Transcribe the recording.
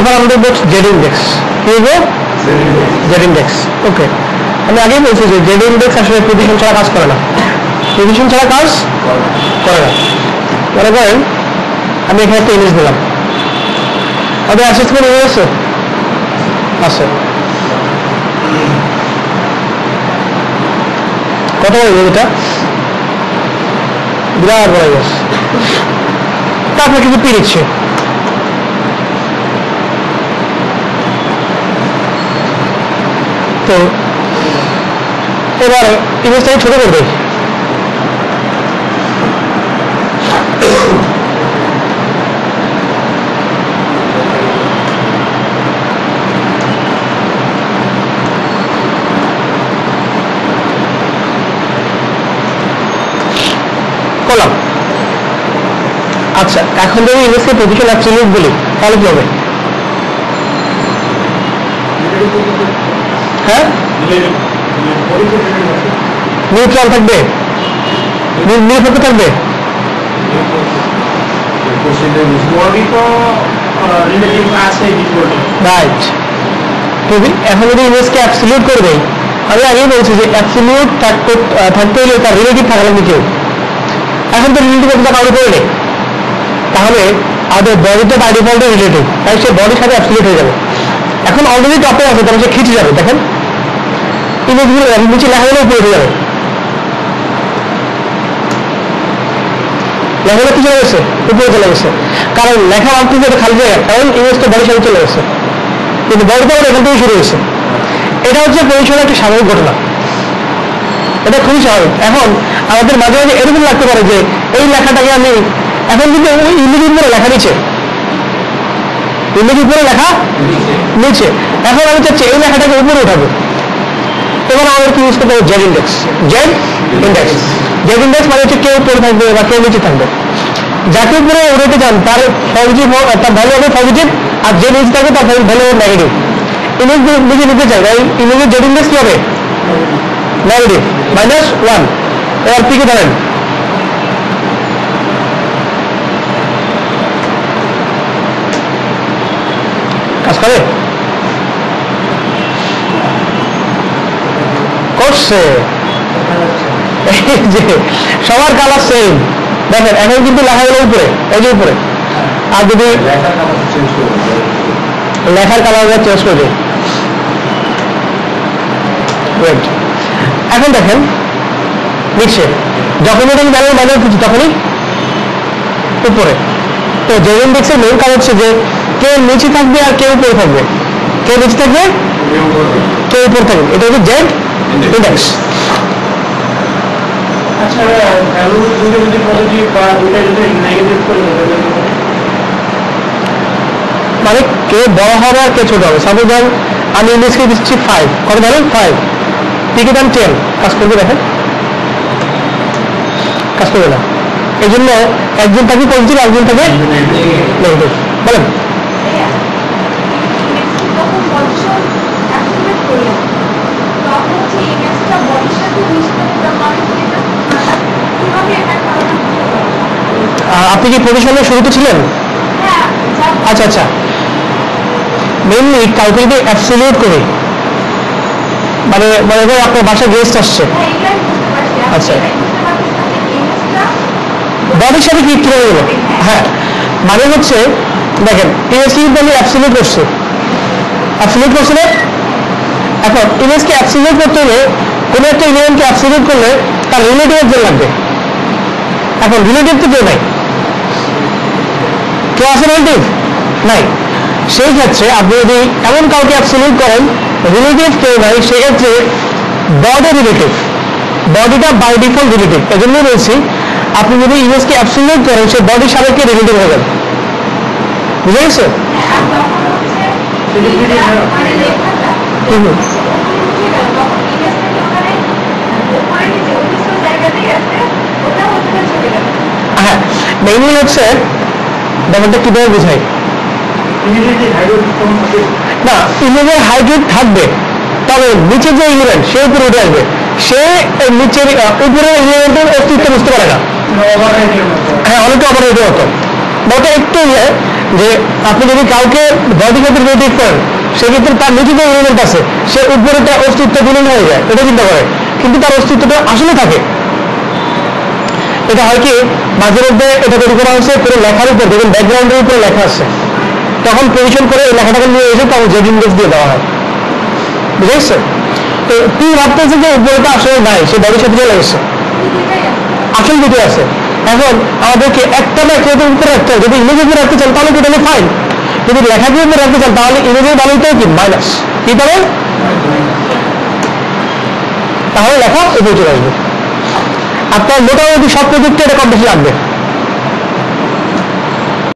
এবার আমরা দেখব জেড ইন্ডেক্স কি দেখব জেড ইন্ডেক্স ওকে আমি আগেই বলছি যে জেড ইন্ডেক্স আসলে পজিশন ছাড়া কাজ করে না। পজিশন ছাড়া কাজ করে না। মনে করেন আমি এখানে একটা ইমেজ দিলাম। তাদের অ্যাসেস করে ইমেজ আছে? আছে। কত বড় ইমেজ এটা? বিরাট বড় ইমেজ তারপরে কিছু পি তো এবার ইমেজটাকে ছোট করে দেয় করলাম আচ্ছা এখন যদি ইমেজকে পজিশন অ্যাবসলিউট বলি, তাহলে কি হবে? হ্যাঁ? নিউট্রাল থাকবে। নিরপেক্ষ থাকবে। রাইট যদি এখন যদি ইমেজকে অ্যাবসলিউট করে দেয় আমি আগেই বলছি যে অ্যাবসলিউট থাকতে হলে তার রিলেটিভ থাকা লাগবে কেউ। এখন তো রিলেটিভ একটা কাউকে করে নেই। তাহলে, আমাদের বডিটা বাই ডিফল্টে রিলেটিভ তাই সে বডির সাথে অ্যাবসলিউট হয়ে যাবে। এখন অলরেডি টপে আছে, তাহলে সে খিচে যাবে, দেখেন। ইমেজগুলো নিচে লেখাগুলো উপরে যাবে। লেখাগুলো কি চলে গেছে, উপরে চলে গেছে। কারণ লেখা যেটা খালি জায়গা, কারণ ইমেজটা বডির সাথে চলে গেছে। কিন্তু বড় আবার এখান থেকে শুরু হয়েছে। এটা হচ্ছে পরিচয়ের একটা স্বাভাবিক ঘটনা। এটা খুবই স্বাভাবিক। এখন আমাদের মাঝে মাঝে এরকম লাগতে পারে যে এই লেখাটাকে আমি, এখন কিন্তু উপরে লেখা নিচে ইমেজ উপরে লেখা নিচে। এখন আমি চাচ্ছি এই লেখাটাকে উপরে উঠাবো। এবার আমাদের কি ইউজ করতে হবে Z index Z index Z index মানে হচ্ছে কেউ উপরে থাকবে বা কেউ নিচে থাকবে। যাকে উপরে উড়াতে চান, তার পজিটিভ তার ভ্যালু হবে পজিটিভ আর যে নিচে থাকবে তার ভ্যালু হবে নেগেটিভ ইমেজ নিচে নিতে চাই তাই ইমেজের জেড ইন্ডেক্স কি হবে? নেগেটিভ মাইনাস ওয়ান এবার কি কি ধরেন। করে। করছে। সবার কালার সেম দেখেন, এখন কিন্তু লেখা গেল উপরে, এই যে উপরে। আর যদি লেখার কালার চেঞ্জ করে দিই। এখন দেখেন, নিচে যখন আমি ব্যালেন্স বাজার খুঁজি, তখনই উপরে। তো যে দেখছে মেন কাজ হচ্ছে যে কেউ নিচে থাকবে আর কেউ উপরে থাকবে। কেউ নিচে থাকবে কেউ উপরে থাকবে। এটা হচ্ছে জেড ইন্ডেক্স আচ্ছা মানে কে বড় হবে আর কে ছোট হবে? সাপোজ ধরেন আমি ইংলিশকে দিচ্ছি ফাইভ কত ধরেন? ফাইভ টিকে দাম টেন কাজ করবে দেখেন। কাজ করবে না। এই জন্য একজন থাকবে পজিটিভ একজন থাকবে নেগেটিভ বলেন তখন পজিশন অ্যাক্টিভেট করলাম তখন হচ্ছে ইমেজটা বডির সাথে মিশতে মানে কীভাবে এটা করা আহ, আপনি কি পজিশনের শুরুতে ছিলেন? হ্যাঁ। আচ্ছা আচ্ছা। মেনলি কাউকে যদি অ্যাবসলিউট করি। মানে মনে করেন আপনার বাসায় গেস্ট আসছে। হ্যাঁ, আচ্ছা। বডির সাথে কি গেল হ্যাঁ। মানে হচ্ছে দেখেন টিএসসি কিন্তু আমি অ্যাবসলিউট করছি। অ্যাবসলিউট করছি না। এখন ইমেজকে অ্যাবসলিউট করতে হলে কোনো একটা ইমেজকে অ্যাবসলিউট করলে তার রিলেটিভ একজন লাগবে। এখন রিলেটিভ তো কেউ নাই। কেউ আছে রিলেটিভ নাই। সেই ক্ষেত্রে আপনি যদি এমন কাউকে অ্যাবসলিউট করেন রিলেটিভ কেউ নাই সেক্ষেত্রে বডি রিলেটিভ বডিটা বাই ডিফল্ট রিলেটিভ এজন্য বলছি, আপনি যদি ইউএসকে অ্যাবসলিউট করেন সে বডি সাপেক্ষে রিলেটিভ হয়ে যাবে। বুঝে গেছে হ্যাঁ মেইনলি হচ্ছে ব্যাপারটা কীভাবে থাকে না ইমেজের হাইড্রেট থাকবে তবে নিচে যে ইলিমেন্ট সে উপরে উঠে আসবে। সে নিচের আহ, উপরের ইলিমেন্টের অস্তিত্ব বুঝতে পারে না। হ্যাঁ অনেকে অপারেটর হতো বা ওটা একটু ইয়ে যে আপনি যদি কাউকে বডি ক্ষেত্রে রিলেটিভ করেন সেক্ষেত্রে তার নিচে যে এলিমেন্ট আছে সে উপরেটা অস্তিত্ব বিলীন হয়ে যায়। এটা চিন্তা করে। কিন্তু তার অস্তিত্বটা আসলে থাকে। এটা হয় কি? মাঝে মধ্যে এটা তৈরি করা হয়েছে কোনো লেখার উপর, দেখুন ব্যাকগ্রাউন্ডের উপরে লেখা আছে। তখন পজিশন করে এই লেখাটাকে নিয়ে এসে তখন জেড ইন্ডেক্স দিয়ে দেওয়া হয়। বুঝে গেছে তো তুই ভাবতেছে যে উপরেটা আসলে নাই, সে সাথে চলে গেছে আসল দুটো আছে। এখন আমাদেরকে একটা না একটা উপরে রাখতে হবে। যদি ইমেজের উপরে রাখতে চান, তাহলে টোটালি ফাইন যদি লেখাটির উপরে রাখতে চান, তাহলে ইমেজের ভ্যালুটাও কি? মাইনাস কি পাবেন তাহলে লেখা উপরে চলে আসবে। আপনার মোটামুটি সব প্রযুক্তি এটা কম বেশি লাগবে।